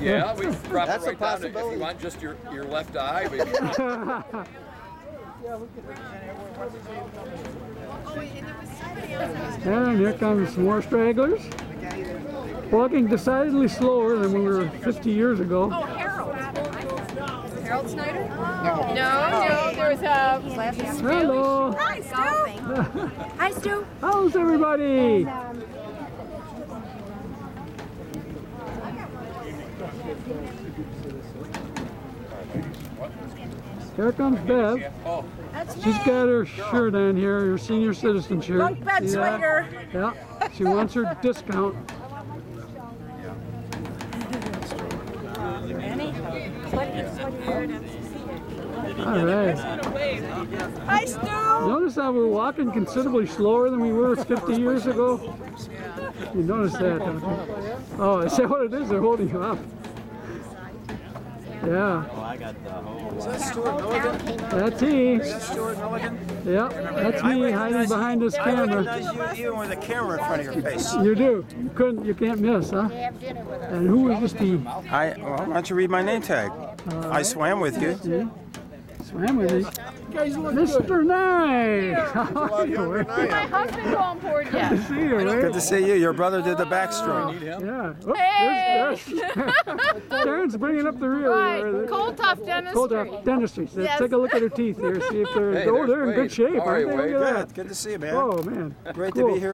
Yeah, we drop That's it a right down to, if possibility. you want just your, your left eye, maybe. And here comes some more stragglers. Walking decidedly slower than we were 50 years ago. Oh, Harold. Harold Snyder? No. No, no, there was a. Hello. Hi, Stu. Hi, Stu. How's everybody? Um, Here comes Bev. Oh, She's got her shirt on here, her senior citizen shirt. Bunk bed See that? swinger. Yeah, she wants her discount. All right. Hi, Stu. Notice how we're walking considerably slower than we were 50 years ago? You notice that, don't you? Oh, is that what it is? They're holding you up. Yeah, Oh, I got the whole. that's he. Stuart Milligan? Yeah, that's me hiding behind this I camera. recognize you even with a camera in front of your face. You do. You couldn't. You can't miss, huh? And who is this be? I, well, why don't you read my name tag? Uh, I swam with you. See? Swam with me. Mr. Nye. How are you? My husband on board yet. See you, Good to see you. Your brother did the backstroke. Yeah. Oh, Hey! there's, there's, Karen's bringing up the rear. Right. Cold Tough Dentistry. Hold up, dentistry. So Yes. Take a look at her teeth here. See if they're Hey, oh, they're in good shape. How are you. Wade? At Good. Good to see you, man. Oh man. Great cool. to be here.